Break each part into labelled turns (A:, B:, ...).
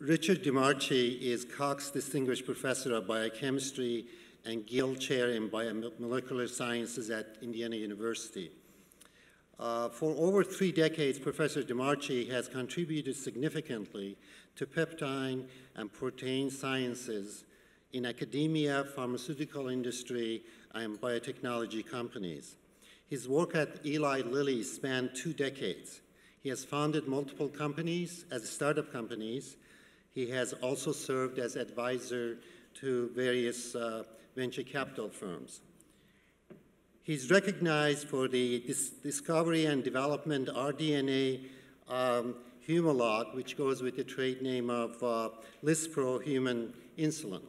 A: Richard DiMarchi is Cox Distinguished Professor of Biochemistry and Gill Chair in Biomolecular Sciences at Indiana University. Uh, for over three decades, Professor DiMarchi has contributed significantly to peptide and protein sciences in academia, pharmaceutical industry, and biotechnology companies. His work at Eli Lilly spanned two decades. He has founded multiple companies as startup companies. He has also served as advisor to various uh, venture capital firms. He's recognized for the dis discovery and development rDNA um, Humalog, which goes with the trade name of uh, Lispro human insulin.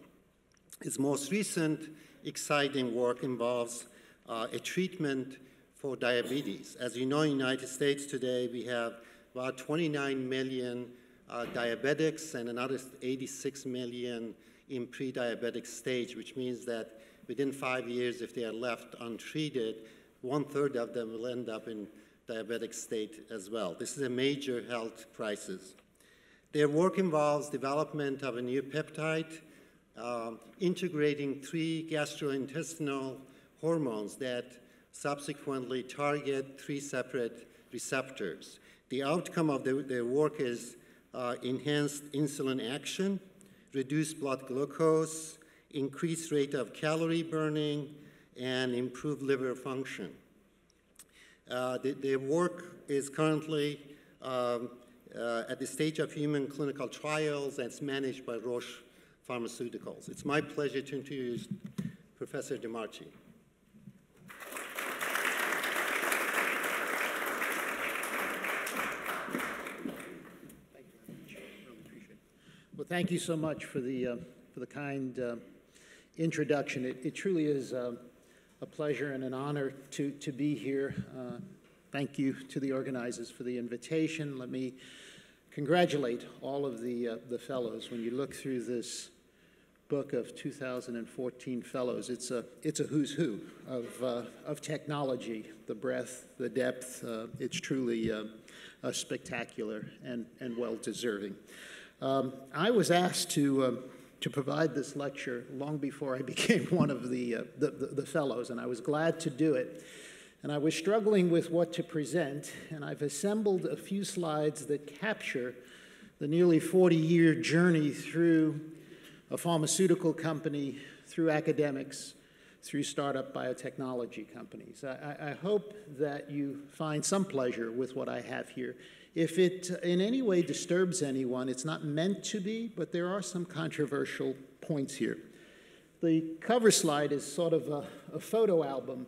A: His most recent exciting work involves uh, a treatment for diabetes. As you know, in the United States today, we have about 29 million diabetics and another 86 million in pre-diabetic stage, which means that within five years, if they are left untreated, one-third of them will end up in diabetic state as well. This is a major health crisis. Their work involves development of a new peptide, uh, integrating three gastrointestinal hormones that subsequently target three separate receptors. The outcome of the, their work is uh, enhanced insulin action, reduced blood glucose, increased rate of calorie burning, and improved liver function. Uh, the, the, work is currently um, uh, at the stage of human clinical trials and it's managed by Roche Pharmaceuticals. It's my pleasure to introduce Professor DiMarchi.
B: Well, thank you so much for the, uh, for the kind uh, introduction. It, it, truly is uh, a pleasure and an honor to, to be here. Uh, thank you to the organizers for the invitation. Let me congratulate all of the, uh, the fellows. When you look through this book of 2014 fellows, it's a, it's a who's who of, uh, of technology, the breadth, the depth. it's truly spectacular and, and well deserving. Um, I was asked to, uh, to provide this lecture long before I became one of the, uh, the, the, the, fellows, and I was glad to do it. And I was struggling with what to present, and I've assembled a few slides that capture the nearly 40 year journey through a pharmaceutical company, through academics, through startup biotechnology companies. I, I, hope that you find some pleasure with what I have here. If it in any way disturbs anyone, it's not meant to be, but there are some controversial points here. The cover slide is sort of a, a photo album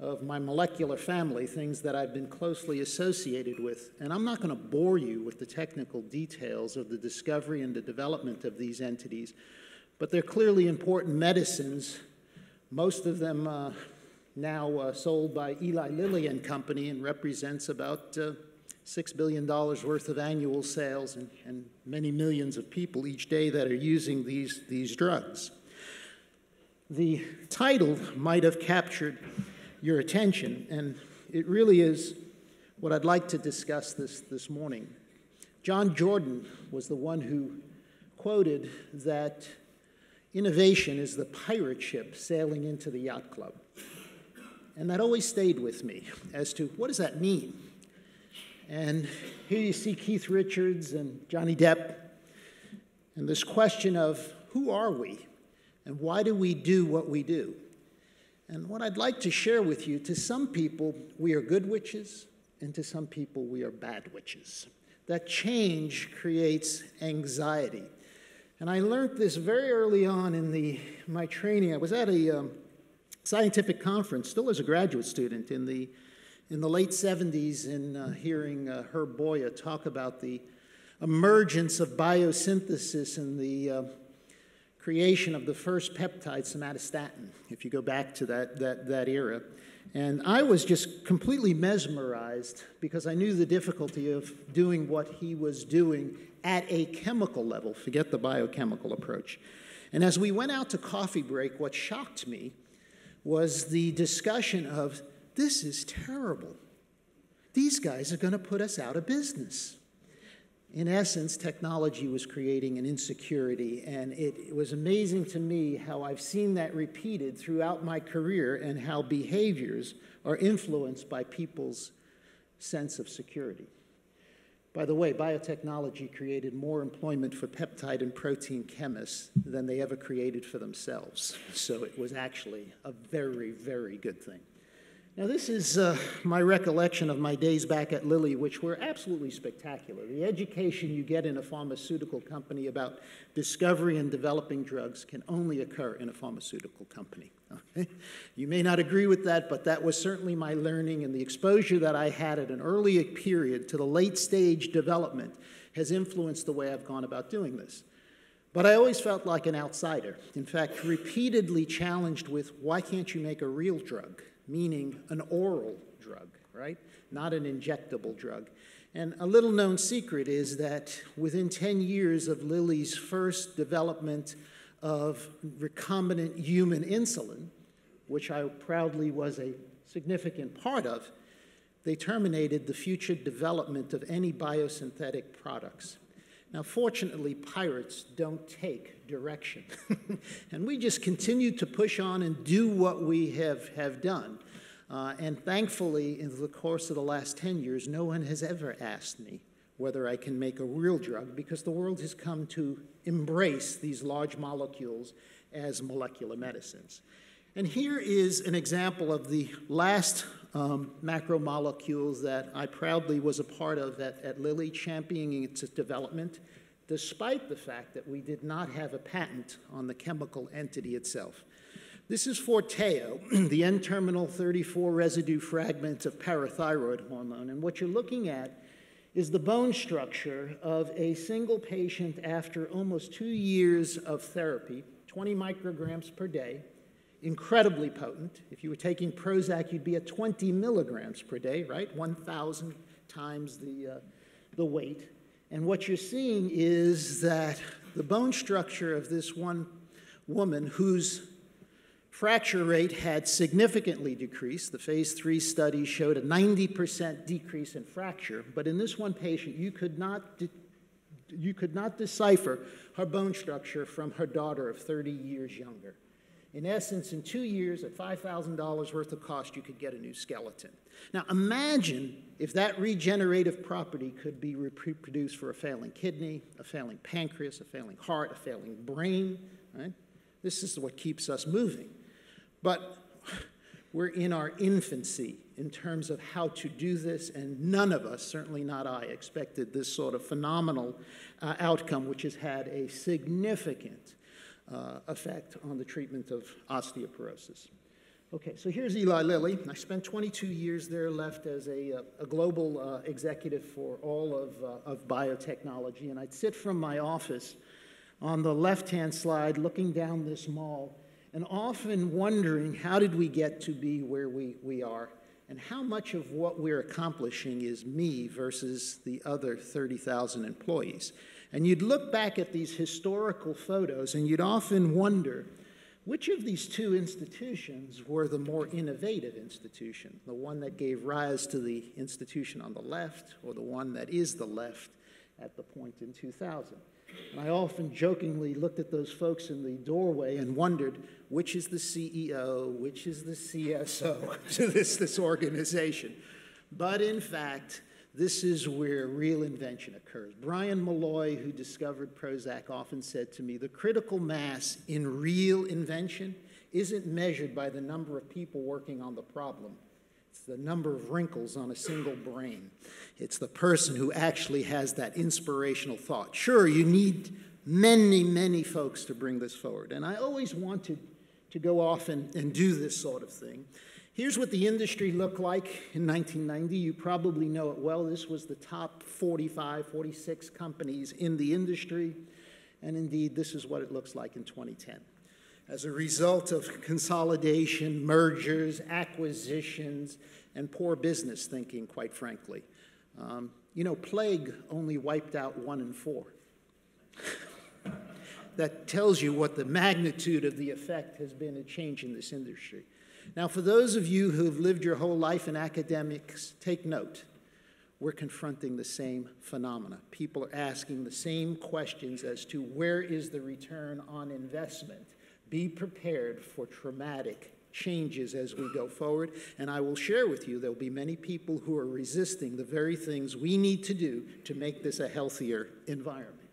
B: of my molecular family, things that I've been closely associated with. And I'm not going to bore you with the technical details of the discovery and the development of these entities, but they're clearly important medicines, most of them uh, now uh, sold by Eli Lilly and Company and represents about uh, $6 billion worth of annual sales and, and, many millions of people each day that are using these, these drugs. The title might have captured your attention, and it really is what I'd like to discuss this, this morning. John Jordan was the one who quoted that innovation is the pirate ship sailing into the yacht club. And that always stayed with me as to what does that mean? And here you see Keith Richards and Johnny Depp, and this question of who are we and why do we do what we do? And what I'd like to share with you to some people, we are good witches, and to some people, we are bad witches. That change creates anxiety. And I learned this very early on in the, my training. I was at a um, scientific conference, still as a graduate student, in the in the late 70s in uh, hearing uh, Herb Boyer talk about the emergence of biosynthesis and the uh, creation of the first peptide, somatostatin, if you go back to that, that, that era. And I was just completely mesmerized because I knew the difficulty of doing what he was doing at a chemical level, forget the biochemical approach. And as we went out to coffee break, what shocked me was the discussion of this is terrible. These guys are going to put us out of business. in essence, technology was creating an insecurity, and it, it, was amazing to me how I've seen that repeated throughout my career and how behaviors are influenced by people's sense of security. By the way, biotechnology created more employment for peptide and protein chemists than they ever created for themselves. So it was actually a very, very good thing. Now, this is uh, my recollection of my days back at Lilly, which were absolutely spectacular. The education you get in a pharmaceutical company about discovery and developing drugs can only occur in a pharmaceutical company. Okay? You may not agree with that, but that was certainly my learning, and the exposure that I had at an early period to the late stage development has influenced the way I've gone about doing this. But I always felt like an outsider. In fact, repeatedly challenged with, why can't you make a real drug? Meaning an oral drug, right? Not an injectable drug. And a little known secret is that within 10 years of Lilly's first development of recombinant human insulin, which I proudly was a significant part of, they terminated the future development of any biosynthetic products. Now, fortunately, pirates don't take direction. and we just continue to push on and do what we have, have done. Uh, and thankfully, in the course of the last 10 years, no one has ever asked me whether I can make a real drug because the world has come to embrace these large molecules as molecular medicines. And here is an example of the last um, macromolecules that I proudly was a part of at, at Lilly, championing its development, despite the fact that we did not have a patent on the chemical entity itself. This is Forteo, the N-terminal 34 residue fragment of parathyroid hormone. And what you're looking at is the bone structure of a single patient after almost two years of therapy, 20 micrograms per day, incredibly potent. If you were taking Prozac, you'd be at 20 milligrams per day, right? 1,000 times the, uh, the weight. And what you're seeing is that the bone structure of this one woman whose fracture rate had significantly decreased. The phase three study showed a 90% decrease in fracture, but in this one patient, you could not, you could not decipher her bone structure from her daughter of 30 years younger. In essence, in two years, at $5,000 worth of cost, you could get a new skeleton. Now, imagine if that regenerative property could be reproduced for a failing kidney, a failing pancreas, a failing heart, a failing brain, right? This is what keeps us moving. But we're in our infancy in terms of how to do this, and none of us, certainly not I, expected this sort of phenomenal uh, outcome, which has had a significant uh, effect on the treatment of osteoporosis. Okay, so here's Eli Lilly. I spent 22 years there, left as a, uh, a global uh, executive for all of, uh, of biotechnology, and I'd sit from my office on the left-hand slide looking down this mall and often wondering how did we get to be where we, we are and how much of what we're accomplishing is me versus the other 30,000 employees. And you'd look back at these historical photos and you'd often wonder which of these two institutions were the more innovative institution, the one that gave rise to the institution on the left or the one that is the left at the point in 2000. And I often jokingly looked at those folks in the doorway and wondered which is the CEO, which is the CSO to this, this organization. But in fact, this is where real invention occurs. Bryan Molloy, who discovered Prozac, often said to me the critical mass in real invention isn't measured by the number of people working on the problem. It's the number of wrinkles on a single brain. It's the person who actually has that inspirational thought. Sure, you need many, many folks to bring this forward. And I always wanted to go off and, and do this sort of thing. Here's what the industry looked like in 1990. You probably know it well. This was the top 45, 46 companies in the industry. And indeed, this is what it looks like in 2010. As a result of consolidation, mergers, acquisitions, and poor business thinking, quite frankly. Um, you know, plague only wiped out one in four. that tells you what the magnitude of the effect has been a change in this industry. Now, for those of you who've lived your whole life in academics, take note. we're confronting the same phenomena. People are asking the same questions as to where is the return on investment. Be prepared for traumatic changes as we go forward. And I will share with you, there will be many people who are resisting the very things we need to do to make this a healthier environment.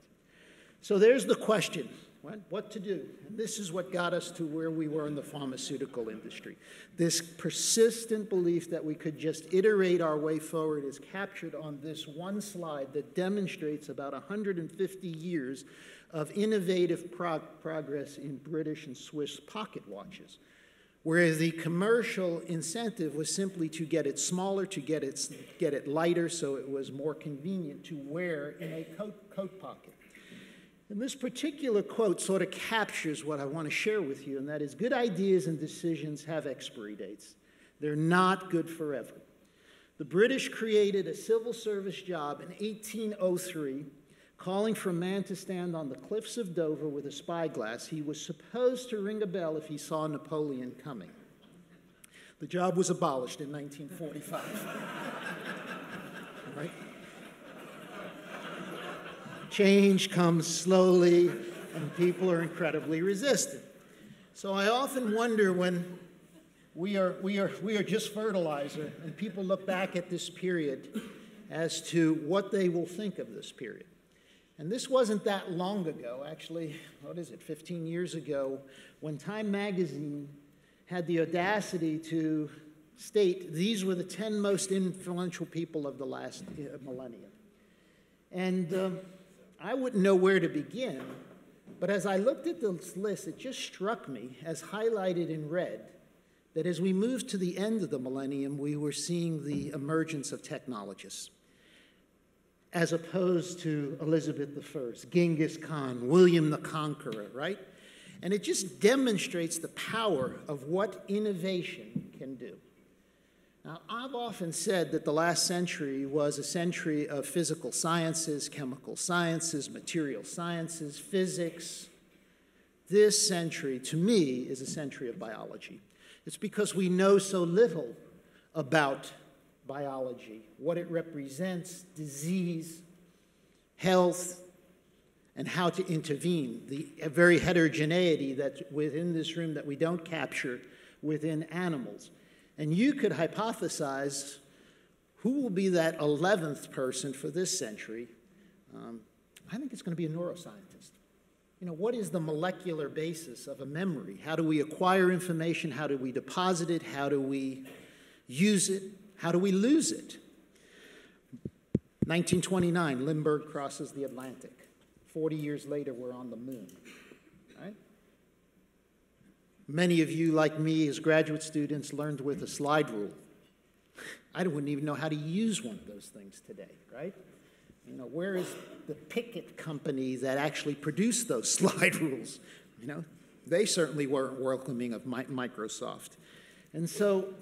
B: So there's the question what, what to do. And this is what got us to where we were in the pharmaceutical industry. This persistent belief that we could just iterate our way forward is captured on this one slide that demonstrates about 150 years of innovative prog progress in British and Swiss pocket watches. Whereas the commercial incentive was simply to get it smaller, to get it, get it lighter, so it was more convenient to wear in a coat, coat pocket. And this particular quote sort of captures what I want to share with you, and that is good ideas and decisions have expiry dates. They're not good forever. The British created a civil service job in 1803, calling for a man to stand on the cliffs of Dover with a spyglass. He was supposed to ring a bell if he saw Napoleon coming. The job was abolished in 1945. Change comes slowly, and people are incredibly resistant. So I often wonder when we are, we are, we are just fertilizer, and people look back at this period as to what they will think of this period. And this wasn't that long ago, actually, what is it, 15 years ago, when Time magazine had the audacity to state these were the 10 most influential people of the last uh, millennium. And uh, I wouldn't know where to begin, but as I looked at this list, it just struck me, as highlighted in red, that as we moved to the end of the millennium, we were seeing the emergence of technologists, as opposed to Elizabeth I, Genghis Khan, William the Conqueror, right? And it just demonstrates the power of what innovation can do. Now, I've often said that the last century was a century of physical sciences, chemical sciences, material sciences, physics. This century, to me, is a century of biology. It's because we know so little about biology, what it represents, disease, health, and how to intervene. The very heterogeneity that's within this room that we don't capture within animals. And you could hypothesize who will be that 11th person for this century. Um, I think it's going to be a neuroscientist. You know, what is the molecular basis of a memory? How do we acquire information? How do we deposit it? How do we use it? How do we lose it? 1929, Lindbergh crosses the Atlantic. 40 years later, we're on the moon. Many of you, like me, as graduate students, learned with a slide rule. I wouldn't even know how to use one of those things today, right? You know, where is the Pickett company that actually produced those slide rules? You know, they certainly weren't welcoming of Microsoft. And so,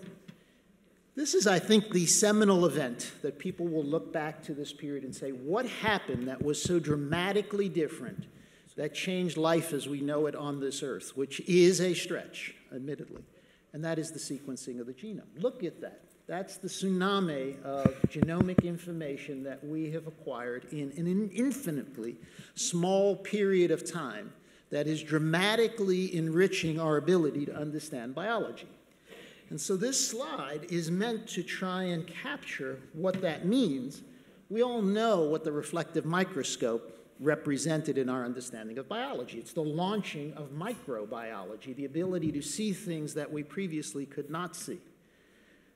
B: this is, I think, the seminal event that people will look back to this period and say, what happened that was so dramatically different that changed life as we know it on this earth, which is a stretch, admittedly, and that is the sequencing of the genome. Look at that. That's the tsunami of genomic information that we have acquired in an infinitely small period of time that is dramatically enriching our ability to understand biology. And so this slide is meant to try and capture what that means. We all know what the reflective microscope represented in our understanding of biology. It's the launching of microbiology, the ability to see things that we previously could not see.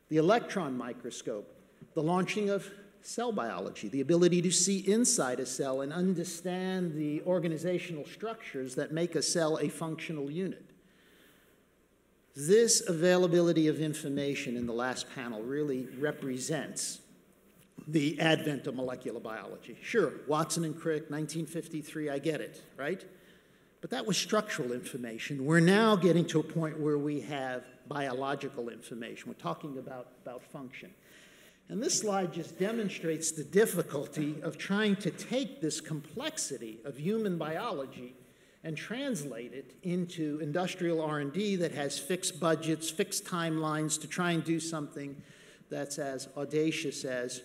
B: The electron microscope, the launching of cell biology, the ability to see inside a cell and understand the organizational structures that make a cell a functional unit. This availability of information in the last panel really represents the advent of molecular biology. Sure, Watson and Crick, 1953, I get it, right? But that was structural information. We're now getting to a point where we have biological information. We're talking about, about function. And this slide just demonstrates the difficulty of trying to take this complexity of human biology and translate it into industrial R&D that has fixed budgets, fixed timelines to try and do something that's as audacious as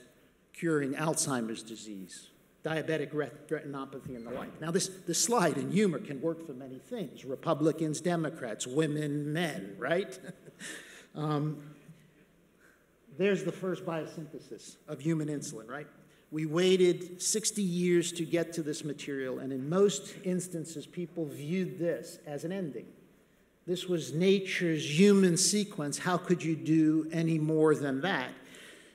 B: curing Alzheimer's disease, diabetic retinopathy, and the like. Now, this, this slide and humor can work for many things Republicans, Democrats, women, men, right? um, there's the first biosynthesis of human insulin, right? We waited 60 years to get to this material, and in most instances, people viewed this as an ending. This was nature's human sequence. How could you do any more than that?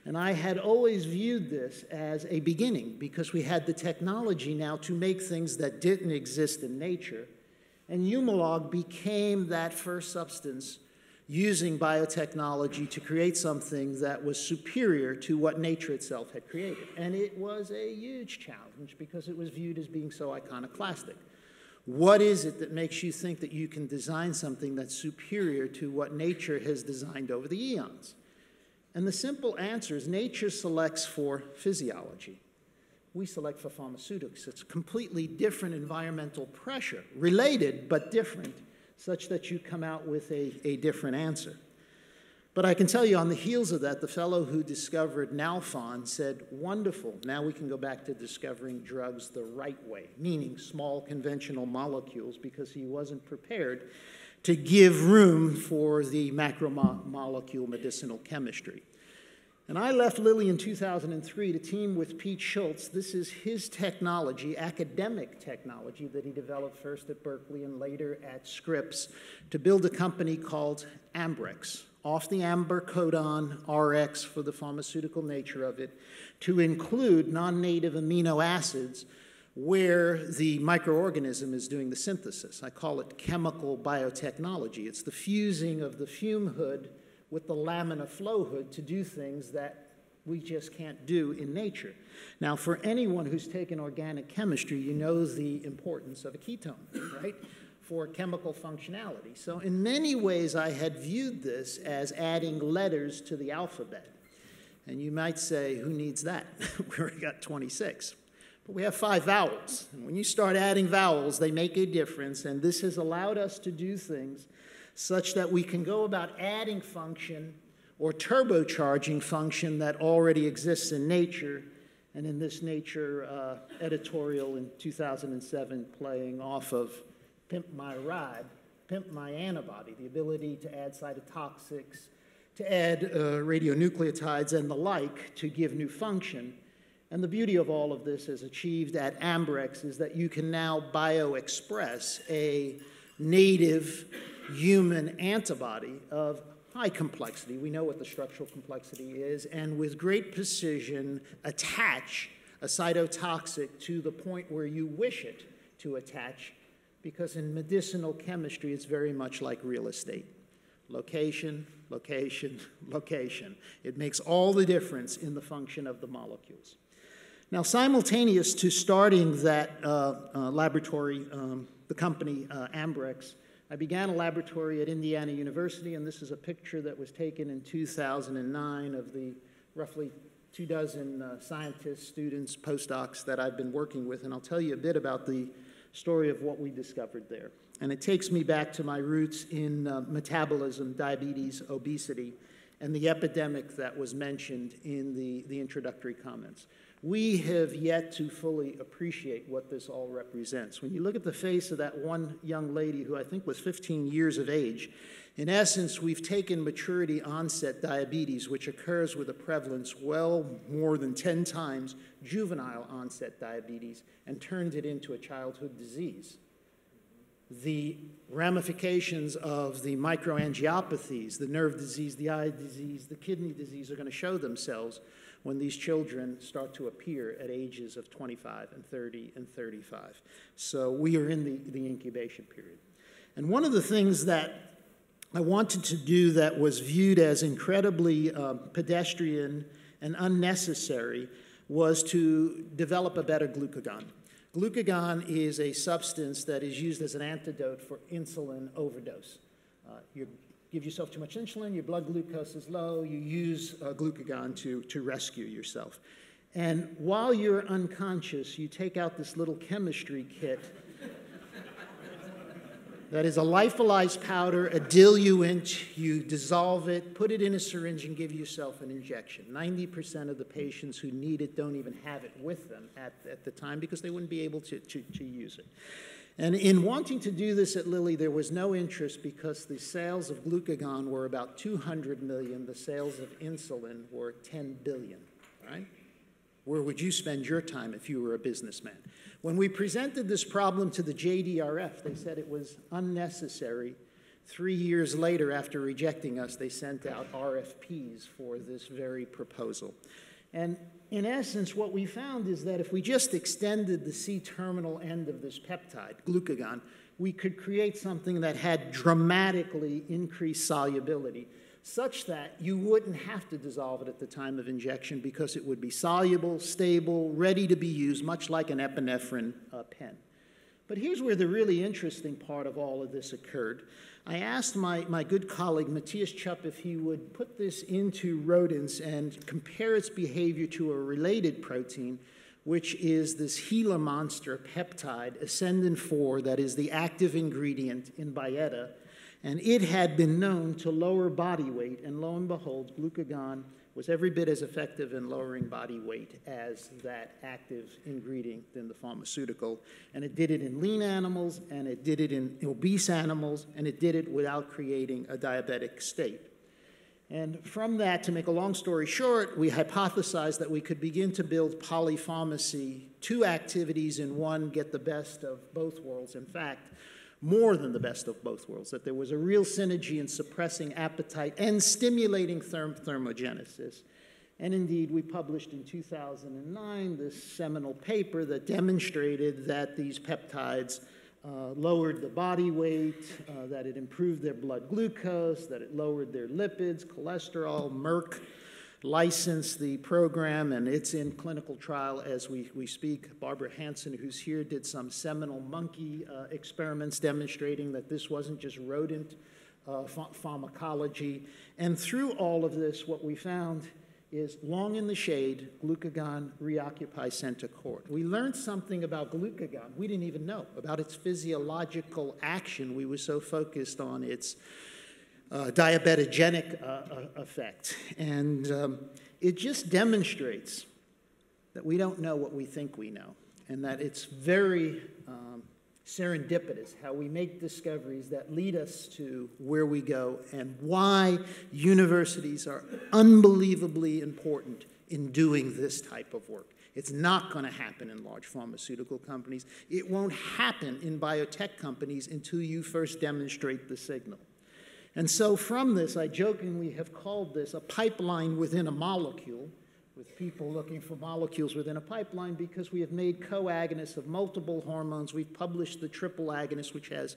B: And I had always viewed this as a beginning because we had the technology now to make things that didn't exist in nature. And Humalog became that first substance using biotechnology to create something that was superior to what nature itself had created. And it was a huge challenge because it was viewed as being so iconoclastic. What is it that makes you think that you can design something that's superior to what nature has designed over the eons? And the simple answer is nature selects for physiology. We select for pharmaceutics. It's completely different environmental pressure, related but different, such that you come out with a, a different answer. But I can tell you on the heels of that, the fellow who discovered Nalfon said, Wonderful, now we can go back to discovering drugs the right way, meaning small conventional molecules, because he wasn't prepared to give room for the macromolecule medicinal chemistry. And I left Lilly in 2003 to team with Pete Schultz. This is his technology, academic technology, that he developed first at Berkeley and later at Scripps to build a company called Ambrx, off the amber codon RX for the pharmaceutical nature of it, to include non native amino acids where the microorganism is doing the synthesis. I call it chemical biotechnology. It's the fusing of the fume hood with the laminar flow hood to do things that we just can't do in nature. Now, for anyone who's taken organic chemistry, you know the importance of a ketone, right? For chemical functionality. So, in many ways, I had viewed this as adding letters to the alphabet. And you might say, who needs that? we already got 26. But we have five vowels. And when you start adding vowels, they make a difference. And this has allowed us to do things such that we can go about adding function or turbocharging function that already exists in nature. And in this Nature uh, editorial in 2007, playing off of Pimp My Ride, Pimp My Antibody, the ability to add cytotoxics, to add uh, radionucleotides and the like to give new function. And the beauty of all of this, as achieved at Ambrx, is that you can now bio-express a native human antibody of high complexity. We know what the structural complexity is, and with great precision, attach a cytotoxic to the point where you wish it to attach, because in medicinal chemistry, it's very much like real estate location, location, location. It makes all the difference in the function of the molecules. Now, simultaneous to starting that uh, uh, laboratory, um, the company uh, Ambrx, I began a laboratory at Indiana University, and this is a picture that was taken in 2009 of the roughly two dozen uh, scientists, students, postdocs that I've been working with, and I'll tell you a bit about the story of what we discovered there. And it takes me back to my roots in uh, metabolism, diabetes, obesity, and the epidemic that was mentioned in the, the introductory comments we have yet to fully appreciate what this all represents. When you look at the face of that one young lady who I think was 15 years of age, in essence, we've taken maturity onset diabetes, which occurs with a prevalence well more than 10 times juvenile onset diabetes, and turned it into a childhood disease. The ramifications of the microangiopathies, the nerve disease, the eye disease, the kidney disease are going to show themselves when these children start to appear at ages of 25 and 30 and 35. So we are in the, the incubation period. And one of the things that I wanted to do that was viewed as incredibly uh, pedestrian and unnecessary was to develop a better glucagon. Glucagon is a substance that is used as an antidote for insulin overdose. Uh, you're give yourself too much insulin, your blood glucose is low, you use uh, glucagon to, to rescue yourself. And while you're unconscious, you take out this little chemistry kit That is a lyophilized powder, a diluent. You dissolve it, put it in a syringe, and give yourself an injection. 90% of the patients who need it don't even have it with them at, at the time because they wouldn't be able to, to, to use it. And in wanting to do this at Lilly, there was no interest because the sales of glucagon were about 200 million, the sales of insulin were 10 billion, right? Where would you spend your time if you were a businessman? When we presented this problem to the JDRF, they said it was unnecessary. Three years later, after rejecting us, they sent out RFPs for this very proposal. And in essence, what we found is that if we just extended the C terminal end of this peptide, glucagon, we could create something that had dramatically increased solubility such that you wouldn't have to dissolve it at the time of injection because it would be soluble, stable, ready to be used, much like an epinephrine uh, pen. But here's where the really interesting part of all of this occurred. I asked my, my good colleague Matthias Tschöp if he would put this into rodents and compare its behavior to a related protein, which is this Gila monster peptide, exendin 4, that is the active ingredient in Byetta. And it had been known to lower body weight, and lo and behold, glucagon was every bit as effective in lowering body weight as that active ingredient in the pharmaceutical. And it did it in lean animals, and it did it in obese animals, and it did it without creating a diabetic state. And from that, to make a long story short, we hypothesized that we could begin to build polypharmacy, two activities in one, get the best of both worlds. In fact, more than the best of both worlds, that there was a real synergy in suppressing appetite and stimulating therm thermogenesis. And indeed, we published in 2009 this seminal paper that demonstrated that these peptides uh, lowered the body weight, uh, that it improved their blood glucose, that it lowered their lipids, cholesterol, Merck licensed the program, and it's in clinical trial as we, we speak. Barbara Hansen, who's here, did some seminal monkey uh, experiments demonstrating that this wasn't just rodent uh, ph pharmacology. And through all of this, what we found is long in the shade, glucagon reoccupies center court. We learned something about glucagon we didn't even know, about its physiological action. We were so focused on its uh, diabetogenic uh, uh, effect. And um, it just demonstrates that we don't know what we think we know, and that it's very um, serendipitous how we make discoveries that lead us to where we go and why universities are unbelievably important in doing this type of work. It's not going to happen in large pharmaceutical companies. It won't happen in biotech companies until you first demonstrate the signal. And so from this, I jokingly have called this a pipeline within a molecule, with people looking for molecules within a pipeline because we have made co-agonists of multiple hormones. We've published the triple agonist, which has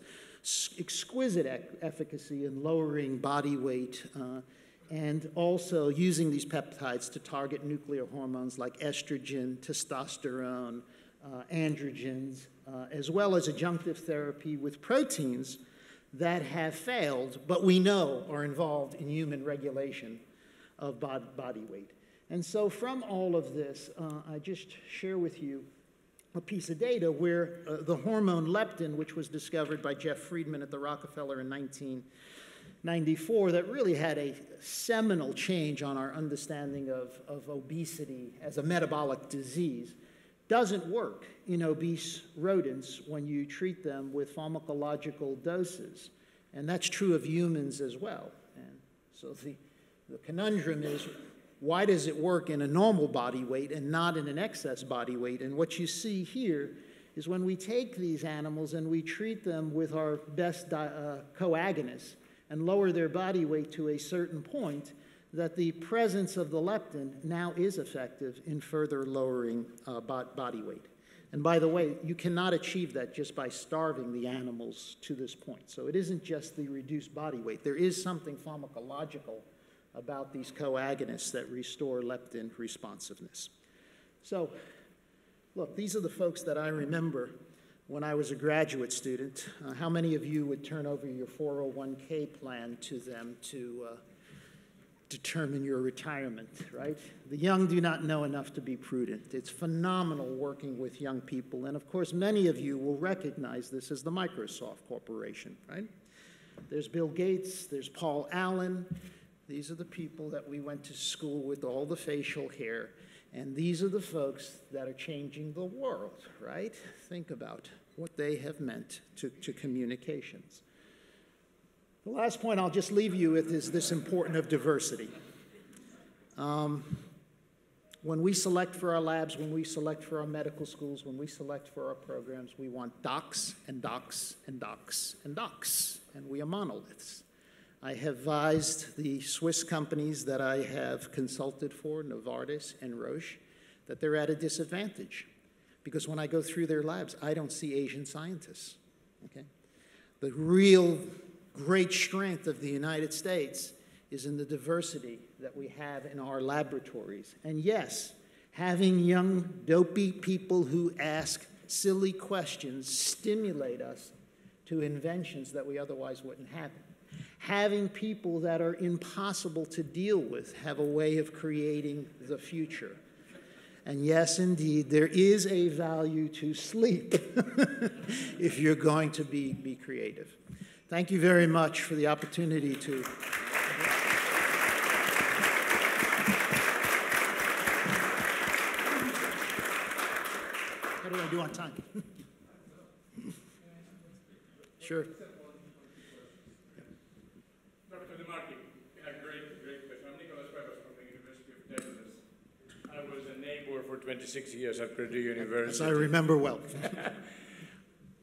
B: exquisite efficacy in lowering body weight uh, and also using these peptides to target nuclear hormones like estrogen, testosterone, uh, androgens, uh, as well as adjunctive therapy with proteins that have failed, but we know are involved in human regulation of body weight. And so from all of this, uh, I just share with you a piece of data where uh, the hormone leptin, which was discovered by Jeff Friedman at the Rockefeller in 1994, that really had a seminal change on our understanding of, of obesity as a metabolic disease doesn't work in obese rodents when you treat them with pharmacological doses. And that's true of humans as well. And so the, the conundrum is why does it work in a normal body weight and not in an excess body weight? And what you see here is when we take these animals and we treat them with our best uh, coagonists and lower their body weight to a certain point, that the presence of the leptin now is effective in further lowering uh, body weight. And by the way, you cannot achieve that just by starving the animals to this point. So it isn't just the reduced body weight. There is something pharmacological about these coagonists that restore leptin responsiveness. So, look, these are the folks that I remember when I was a graduate student. Uh, how many of you would turn over your 401k plan to them to uh, determine your retirement, right? The young do not know enough to be prudent. It's phenomenal working with young people. And of course, many of you will recognize this as the Microsoft Corporation, right? There's Bill Gates, there's Paul Allen. These are the people that we went to school with, all the facial hair. And these are the folks that are changing the world, right? Think about what they have meant to, to communications. The last point I'll just leave you with is this important of diversity. Um, when we select for our labs, when we select for our medical schools, when we select for our programs, we want docs and docs and docs and docs, and we are monoliths. I have advised the Swiss companies that I have consulted for, Novartis and Roche, that they're at a disadvantage because when I go through their labs, I don't see Asian scientists. Okay? The real great strength of the United States is in the diversity that we have in our laboratories. And yes, having young, dopey people who ask silly questions stimulate us to inventions that we otherwise wouldn't have. Having people that are impossible to deal with have a way of creating the future. And yes, indeed, there is a value to sleep if you're going to be, be creative. Thank you very much for the opportunity to. How do I do on time? sure.
C: Dr. DiMarchi, a great, great question. I'm Nicholas Peppas from the University of Texas. I was a neighbor for 26 years at Purdue University.
B: As I remember well.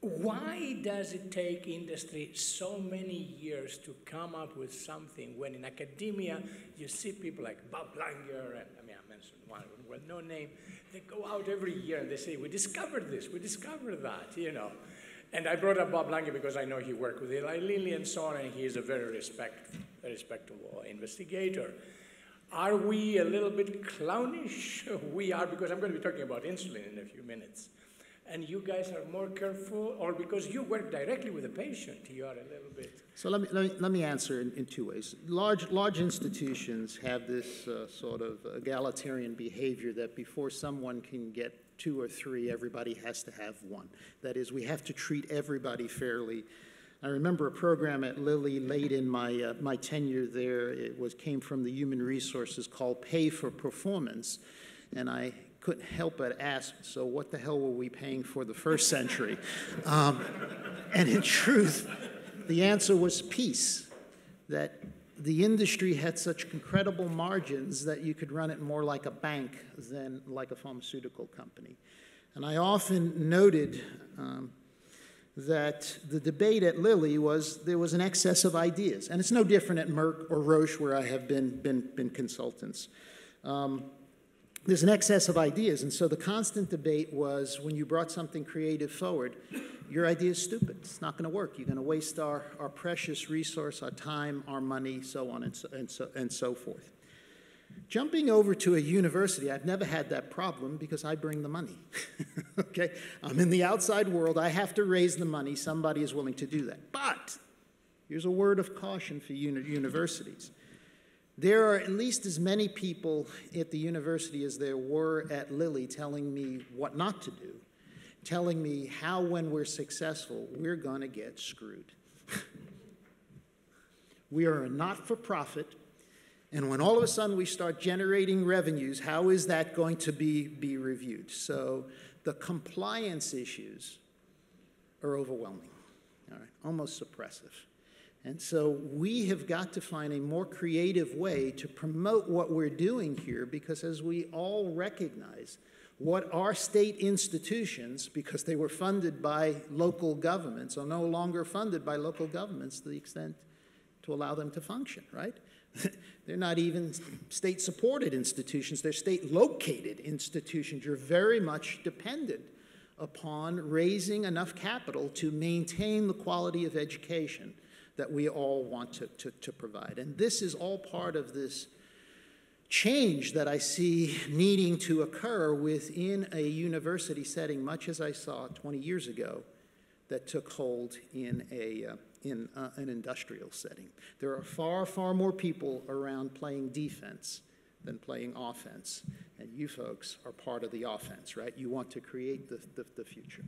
D: Why does it take industry so many years to come up with something when in academia you see people like Bob Langer and I mean I mentioned one well no name, they go out every year and they say, We discovered this, we discovered that, you know. And I brought up Bob Langer because I know he worked with Eli Lilly and so on, and he is a very respect, respectable investigator. Are we a little bit clownish? We are, because I'm going to be talking about insulin in a few minutes and you guys are more careful, or because you work directly with the patient, you are a little bit.
B: So let me, let me, let me answer in, in two ways. Large, large institutions have this uh, sort of egalitarian behavior that before someone can get two or three, everybody has to have one. That is, we have to treat everybody fairly. I remember a program at Lilly late in my, uh, my tenure there. It was, came from the human resources called Pay for Performance. And I couldn't help but ask, so what the hell were we paying for the first century? Um, and in truth, the answer was peace, that the industry had such incredible margins that you could run it more like a bank than like a pharmaceutical company. And I often noted um, that the debate at Lilly was there was an excess of ideas. And it's no different at Merck or Roche, where I have been, been, been consultants. Um, there's an excess of ideas. And so the constant debate was when you brought something creative forward, your idea is stupid. It's not going to work. You're going to waste our, our precious resource, our time, our money, so on and so, and so, and so forth. Jumping over to a university, I've never had that problem because I bring the money. okay? I'm in the outside world. I have to raise the money. Somebody is willing to do that. But here's a word of caution for uni universities there are at least as many people at the university as there were at Lilly telling me what not to do, telling me how, when we're successful, we're going to get screwed. we are a not for profit, and when all of a sudden we start generating revenues, how is that going to be, be reviewed? So the compliance issues are overwhelming, all right, almost suppressive. And so we have got to find a more creative way to promote what we're doing here because, as we all recognize, what our state institutions, because they were funded by local governments, are no longer funded by local governments to the extent to allow them to function, right? they're not even state supported institutions, they're state located institutions. You're very much dependent upon raising enough capital to maintain the quality of education that we all want to, to, to provide. And this is all part of this change that I see needing to occur within a university setting, much as I saw 20 years ago that took hold in a, uh, in uh, an industrial setting. There are far, far more people around playing defense than playing offense. And you folks are part of the offense, right? You want to create the, the, the future.